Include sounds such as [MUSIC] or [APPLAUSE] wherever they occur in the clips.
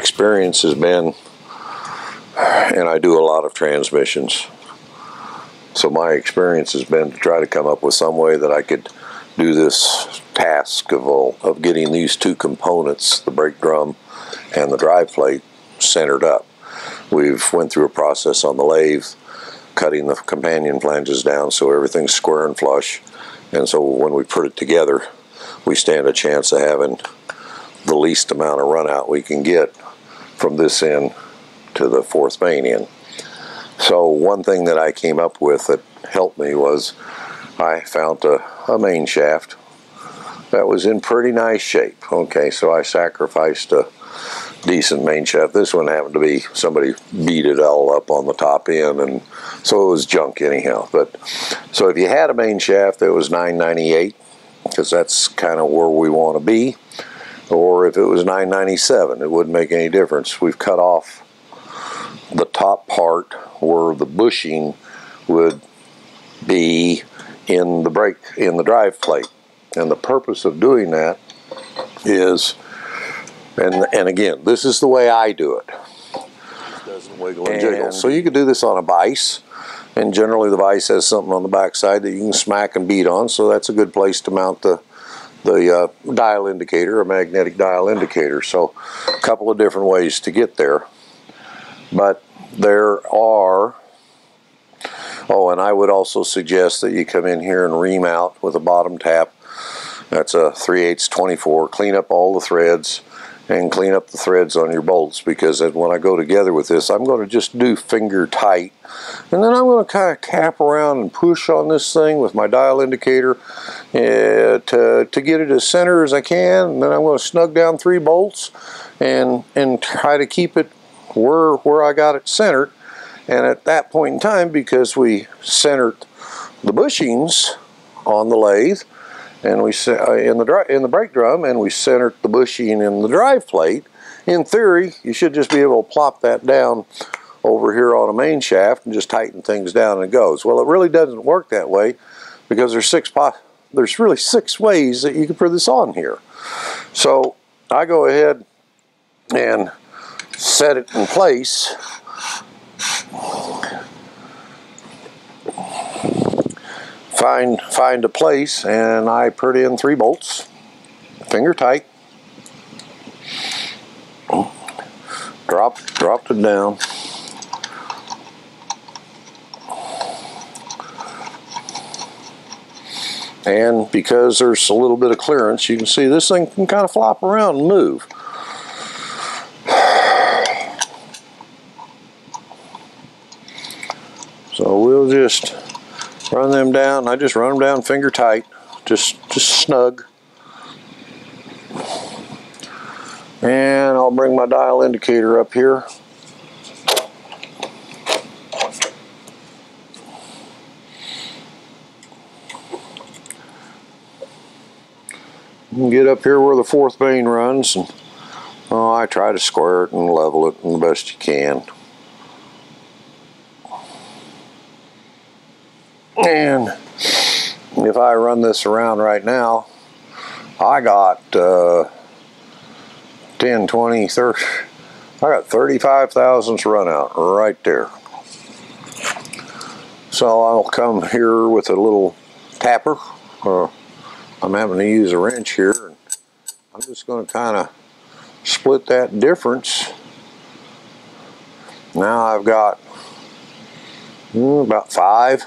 experience has been, and I do a lot of transmissions, so my experience has been to try to come up with some way that I could do this task of, of getting these two components, the brake drum and the drive plate, centered up. We've went through a process on the lathe, cutting the companion flanges down so everything's square and flush. And so when we put it together, we stand a chance of having the least amount of runout we can get from this end to the fourth main end. So one thing that I came up with that helped me was I found a, a main shaft that was in pretty nice shape. Okay, so I sacrificed a decent main shaft. This one happened to be somebody beat it all up on the top end, and so it was junk anyhow. But so if you had a main shaft that was 998, because that's kind of where we want to be, or if it was 997, it wouldn't make any difference. We've cut off the top part where the bushing would be in the brake in the drive plate, and the purpose of doing that is and, and again, this is the way I do it. it doesn't wiggle and, and jiggle. So you could do this on a vise. And generally the vise has something on the back side that you can smack and beat on. So that's a good place to mount the, the uh, dial indicator, a magnetic dial indicator. So a couple of different ways to get there. But there are Oh, and I would also suggest that you come in here and ream out with a bottom tap. That's a 3 8 24. Clean up all the threads and clean up the threads on your bolts because when I go together with this I'm going to just do finger tight. And then I'm going to kind of tap around and push on this thing with my dial indicator uh, to, to get it as center as I can. And then I'm going to snug down three bolts and and try to keep it where where I got it centered. And at that point in time because we centered the bushings on the lathe and we uh, in the in the brake drum and we centered the bushing in the drive plate. In theory, you should just be able to plop that down over here on a main shaft and just tighten things down and it goes. Well, it really doesn't work that way because there's six there's really six ways that you can put this on here. So I go ahead and set it in place find find a place and I put in three bolts. Finger tight. Drop dropped it down. And because there's a little bit of clearance you can see this thing can kind of flop around and move. So we'll just run them down. I just run them down finger tight, just just snug. And I'll bring my dial indicator up here. get up here where the fourth main runs and oh, I try to square it and level it the best you can. And if I run this around right now, I got uh, 10, 20, 30, I got 35 thousandths run out right there. So I'll come here with a little tapper. I'm having to use a wrench here. And I'm just going to kind of split that difference. Now I've got mm, about five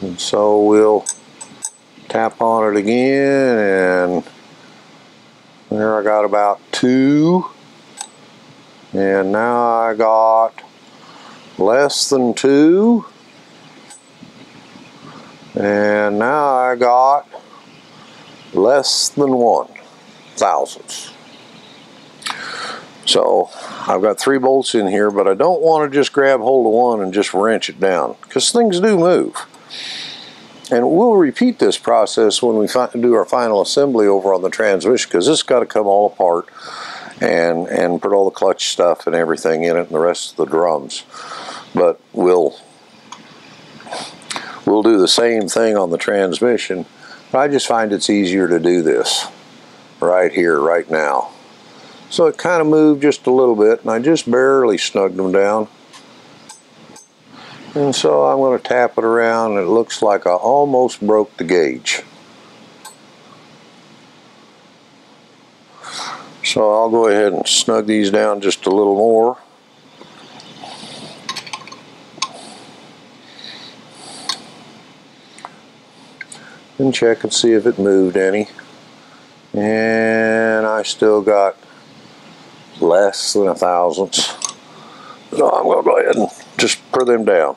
and so we'll tap on it again and there I got about two. And now I got less than two. And now I got less than one thousandths. So I've got three bolts in here but I don't want to just grab hold of one and just wrench it down because things do move and we'll repeat this process when we do our final assembly over on the transmission because this got to come all apart and, and put all the clutch stuff and everything in it and the rest of the drums. But we'll, we'll do the same thing on the transmission. But I just find it's easier to do this right here, right now. So it kind of moved just a little bit and I just barely snugged them down. And so I'm going to tap it around it looks like I almost broke the gauge. So I'll go ahead and snug these down just a little more. And check and see if it moved any. And I still got less than a thousandth. So I'm going to go ahead and just put them down.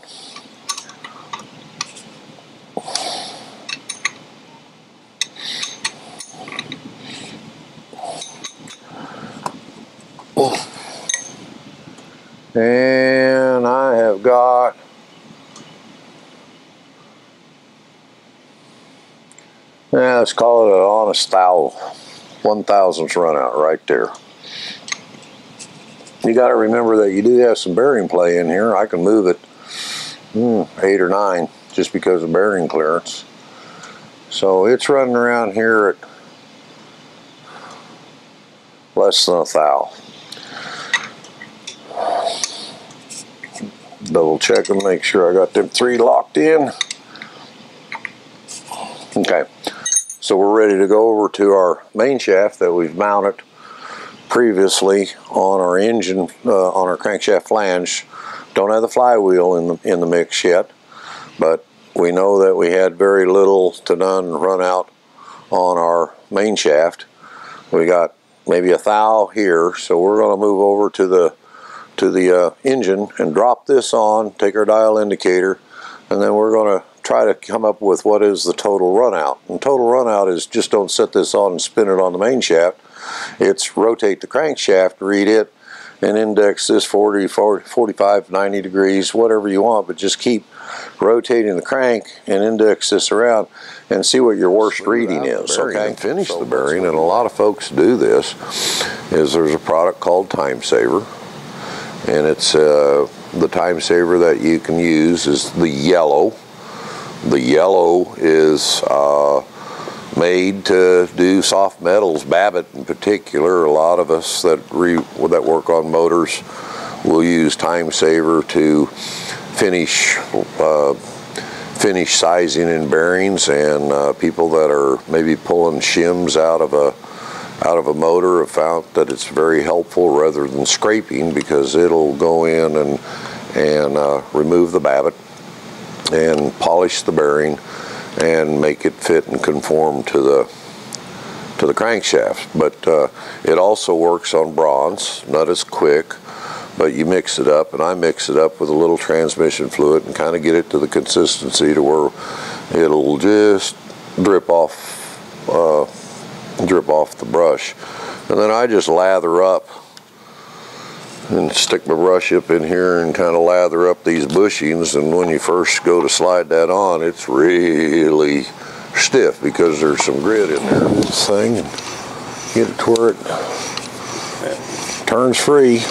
And I have got yeah, let's call it an honest thou one thousandths run out right there. You got to remember that you do have some bearing play in here. I can move it hmm, eight or nine just because of bearing clearance. So it's running around here at less than a thou. double check and make sure I got them three locked in. Okay, so we're ready to go over to our main shaft that we've mounted previously on our engine, uh, on our crankshaft flange. Don't have the flywheel in the, in the mix yet, but we know that we had very little to none run out on our main shaft. We got maybe a thou here, so we're going to move over to the to the uh, engine and drop this on, take our dial indicator, and then we're going to try to come up with what is the total runout. And total runout is just don't set this on and spin it on the main shaft. It's rotate the crankshaft, read it, and index this 40, 40, 45, 90 degrees, whatever you want, but just keep rotating the crank and index this around and see what your worst reading is. Okay, and finish so the bearing, and a lot of folks do this. Is there's a product called Time Saver and it's uh, the time saver that you can use is the yellow. The yellow is uh, made to do soft metals, Babbitt in particular. A lot of us that re, that work on motors will use time saver to finish uh, finish sizing and bearings, and uh, people that are maybe pulling shims out of a out of a motor have found that it's very helpful rather than scraping because it'll go in and, and uh, remove the babbitt and polish the bearing and make it fit and conform to the to the crankshaft. But uh, it also works on bronze, not as quick, but you mix it up, and I mix it up with a little transmission fluid and kind of get it to the consistency to where it'll just drip off uh, drip off the brush. And then I just lather up and stick my brush up in here and kind of lather up these bushings and when you first go to slide that on it's really stiff because there's some grit in there. This thing and get it to where it turns free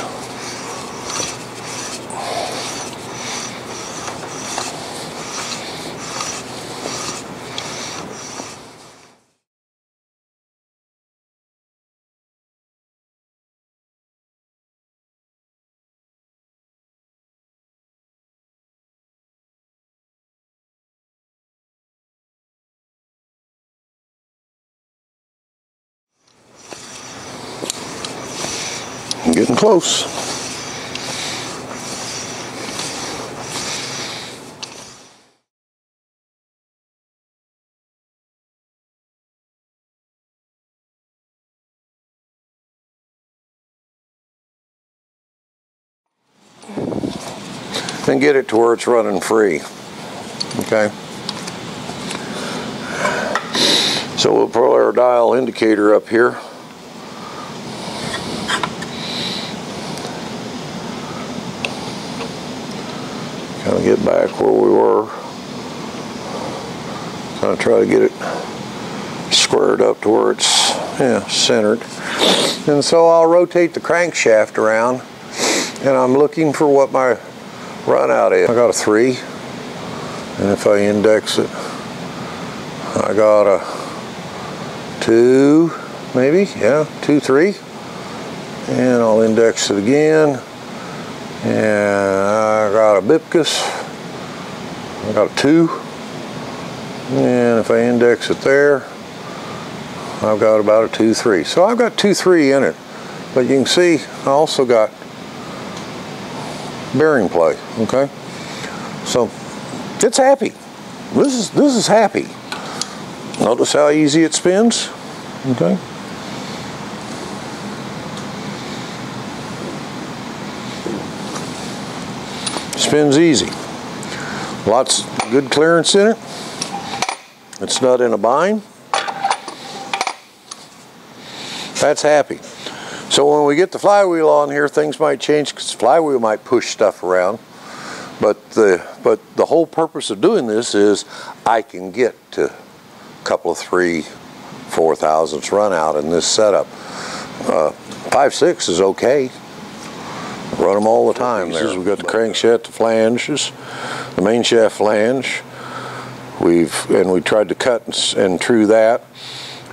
getting close. and get it to where it's running free. Okay. So we'll pull our dial indicator up here. Get back where we were. Kind of try to get it squared up to where it's yeah, centered. And so I'll rotate the crankshaft around and I'm looking for what my run out is. I got a three and if I index it I got a two, maybe, yeah, two, three. And I'll index it again. And I got a Bipkus. I got a two. And if I index it there, I've got about a two, three. So I've got two, three in it. But you can see I also got bearing play, okay? So it's happy. This is, this is happy. Notice how easy it spins, okay? Spins easy. Lots good clearance in it. It's not in a bind. That's happy. So when we get the flywheel on here, things might change because the flywheel might push stuff around. But the, but the whole purpose of doing this is I can get to a couple of three, four thousandths run out in this setup. Uh, five, six is okay. Run them all the time there. We've got the crankshaft the flanges, the main shaft flange. We've, and we tried to cut and, and true that.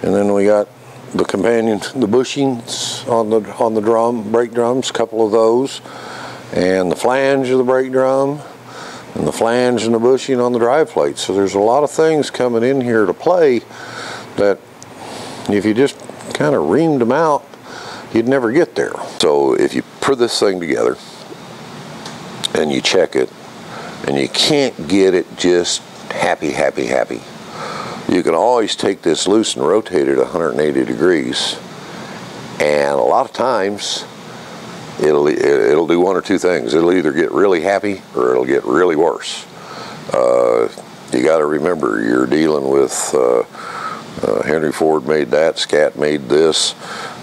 And then we got the companion, the bushings on the on the drum, brake drums, a couple of those, and the flange of the brake drum, and the flange and the bushing on the drive plate. So there's a lot of things coming in here to play that if you just kind of reamed them out, you'd never get there. So if you put this thing together and you check it, and you can't get it just happy, happy, happy you can always take this loose and rotate it 180 degrees. And a lot of times, it'll it'll do one or two things. It'll either get really happy or it'll get really worse. Uh, you got to remember you're dealing with uh, uh, Henry Ford made that, Scat made this,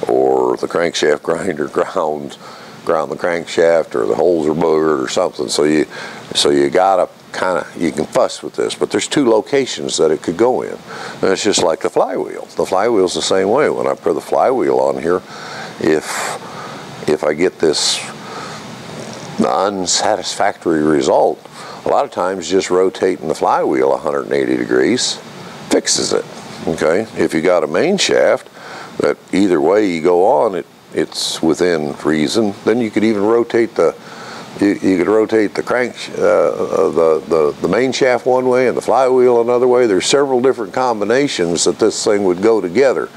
or the crankshaft [LAUGHS] grinder ground ground the crankshaft, or the holes are boogered or something. So you so you got to kind of, you can fuss with this, but there's two locations that it could go in. And it's just like the flywheel. The flywheel's the same way. When I put the flywheel on here, if, if I get this unsatisfactory result, a lot of times just rotating the flywheel 180 degrees fixes it. Okay, if you got a main shaft that either way you go on, it it's within reason. Then you could even rotate the you, you could rotate the crank, uh, uh, the, the, the main shaft one way and the flywheel another way. There's several different combinations that this thing would go together.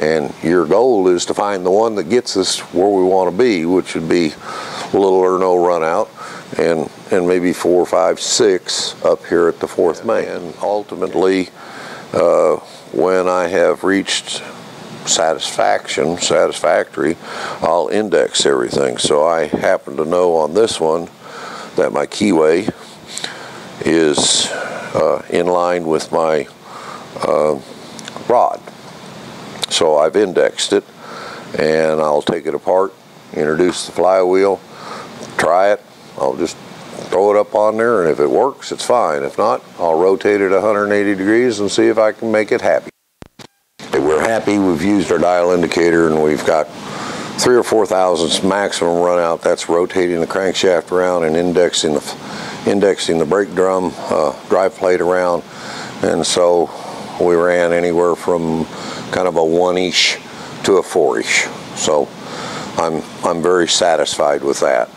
And your goal is to find the one that gets us where we want to be, which would be little or no run out and, and maybe four, five, six up here at the fourth main. And ultimately, uh, when I have reached satisfaction, satisfactory, I'll index everything. So I happen to know on this one that my keyway is uh, in line with my uh, rod. So I've indexed it and I'll take it apart, introduce the flywheel, try it. I'll just throw it up on there and if it works, it's fine. If not, I'll rotate it 180 degrees and see if I can make it happy happy. We've used our dial indicator and we've got three or four thousandths maximum run out. That's rotating the crankshaft around and indexing the indexing the brake drum uh, drive plate around. And so we ran anywhere from kind of a one-ish to a four-ish. So I'm I'm very satisfied with that.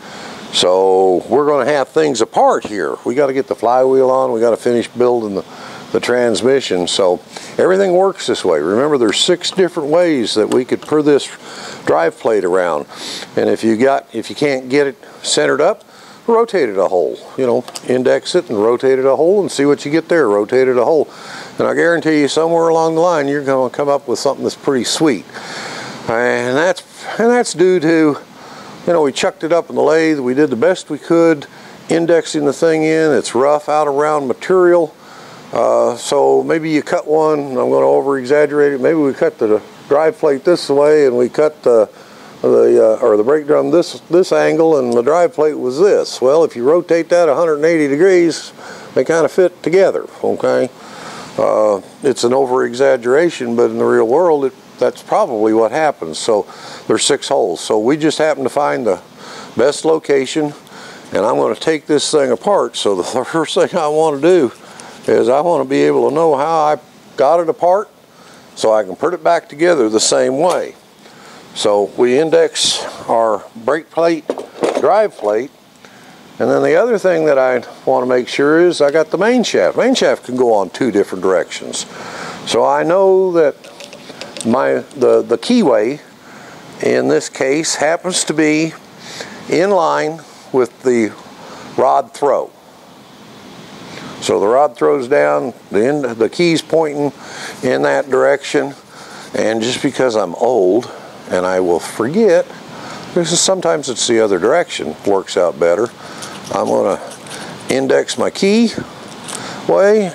So we're going to have things apart here. We got to get the flywheel on. We got to finish building the the transmission. So everything works this way. Remember, there's six different ways that we could put this drive plate around. And if you got, if you can't get it centered up, rotate it a hole. You know, index it and rotate it a hole and see what you get there. Rotate it a hole. And I guarantee you somewhere along the line, you're going to come up with something that's pretty sweet. And that's, and that's due to, you know, we chucked it up in the lathe. We did the best we could indexing the thing in. It's rough out around material. Uh, so maybe you cut one, I'm going to over exaggerate it, maybe we cut the drive plate this way and we cut the, the uh, or the brake drum this, this angle and the drive plate was this. Well, if you rotate that 180 degrees, they kind of fit together, okay? Uh, it's an over exaggeration, but in the real world, it, that's probably what happens. So there's six holes. So we just happen to find the best location and I'm going to take this thing apart. So the [LAUGHS] first thing I want to do is I want to be able to know how I got it apart so I can put it back together the same way. So we index our brake plate, drive plate, and then the other thing that I want to make sure is I got the main shaft. Main shaft can go on two different directions. So I know that my the, the keyway in this case happens to be in line with the rod throw. So the rod throws down, the, end, the key's pointing in that direction, and just because I'm old and I will forget, because sometimes it's the other direction, works out better. I'm to index my key way,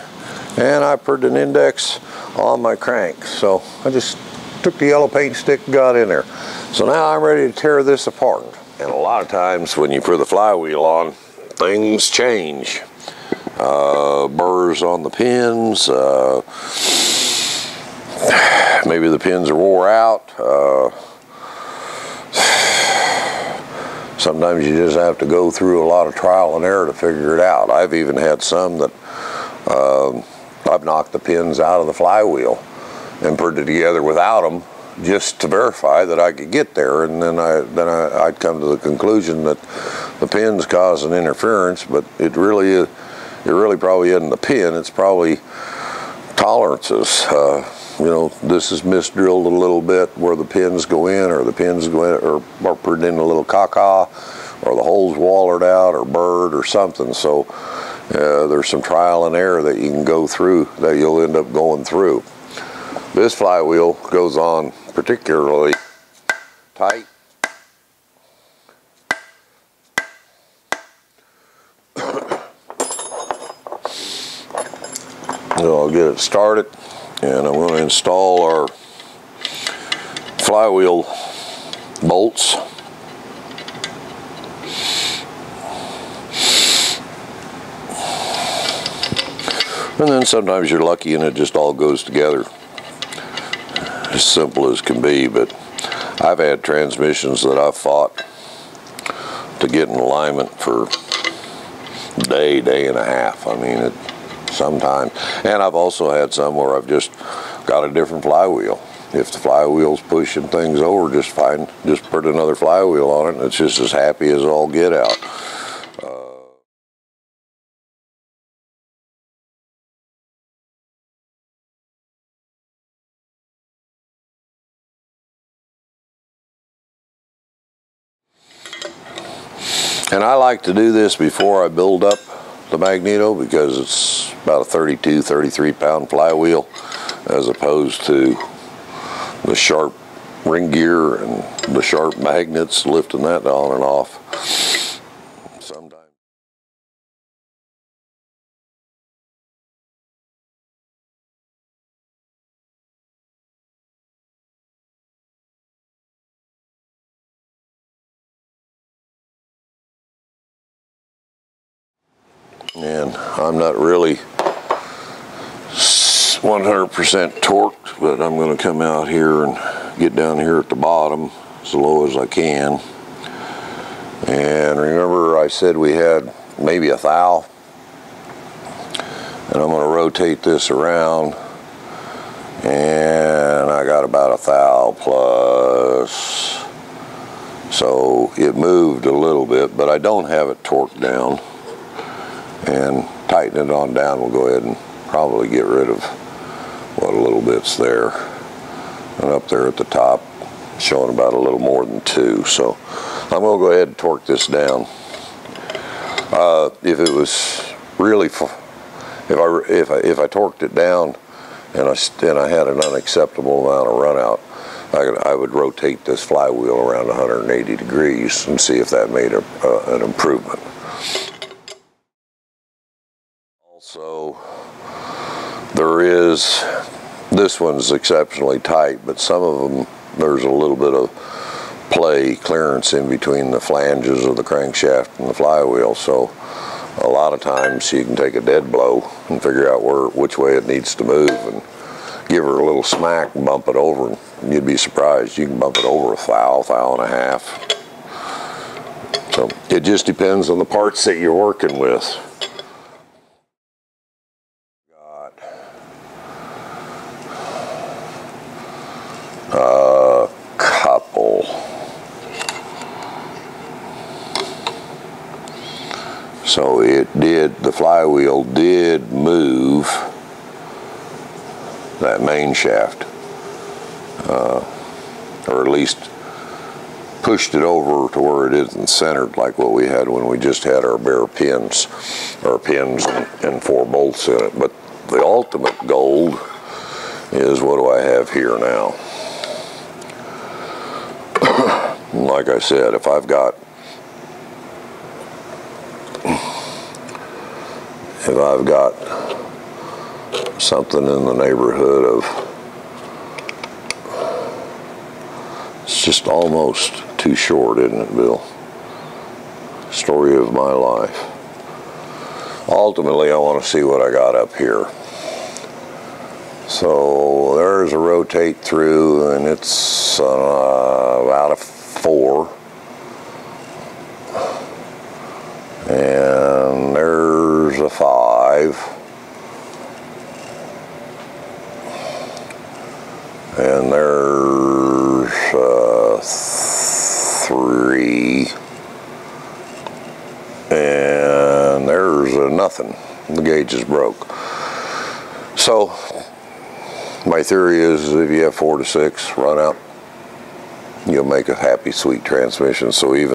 and I put an index on my crank. So I just took the yellow paint stick got in there. So now I'm ready to tear this apart. And a lot of times when you put the flywheel on, things change. Uh, burrs on the pins, uh, maybe the pins are wore out. Uh, sometimes you just have to go through a lot of trial and error to figure it out. I've even had some that um, I've knocked the pins out of the flywheel and put it together without them just to verify that I could get there and then I then I, would come to the conclusion that the pins cause an interference but it really is it really probably isn't the pin it's probably tolerances uh, you know this is misdrilled a little bit where the pins go in or the pins go in or, or put in a little caca or the holes wallered out or burred or something. So uh, there's some trial and error that you can go through that you'll end up going through. This flywheel goes on particularly tight. So I'll get it started and I'm going to install our flywheel bolts. And then sometimes you're lucky and it just all goes together as simple as can be, but I've had transmissions that I've fought to get in alignment for day, day and a half. I mean, it sometimes. And I've also had some where I've just got a different flywheel. If the flywheel's pushing things over, just find, just put another flywheel on it, and it's just as happy as all get out. And I like to do this before I build up the Magneto because it's about a 32, 33 pound flywheel as opposed to the sharp ring gear and the sharp magnets lifting that on and off. And I'm not really 100% torqued but I'm going to come out here and get down here at the bottom as low as I can. And remember I said we had maybe a thou. And I'm going to rotate this around. And I got about a thou plus. So it moved a little bit but I don't have it torqued down and tighten it on down. We'll go ahead and probably get rid of what a little bit's there. And up there at the top, showing about a little more than two. So I'm going to go ahead and torque this down. Uh, if it was really, if I, if I, if I torqued it down and I, and I had an unacceptable amount of runout, I, I would rotate this flywheel around 180 degrees and see if that made a, uh, an improvement. So there is, this one's exceptionally tight, but some of them, there's a little bit of play clearance in between the flanges of the crankshaft and the flywheel. So a lot of times you can take a dead blow and figure out where which way it needs to move and give her a little smack and bump it over and you'd be surprised. You can bump it over a thou, thou and a half. So it just depends on the parts that you're working with. a couple So did, the flywheel did move that main shaft, uh, or at least pushed it over to where it isn't centered like what we had when we just had our bare pins, our pins and, and four bolts in it. But the ultimate gold is what do I have here now? [COUGHS] like I said, if I've got if I've got something in the neighborhood of it's just almost too short, isn't it, Bill? Story of my life. Ultimately, I want to see what I got up here. So there's a rotate through, and it's uh, about a four. And there's a five. And there's a three. And there's a nothing. Is broke. So my theory is if you have four to six run out, you'll make a happy, sweet transmission. So even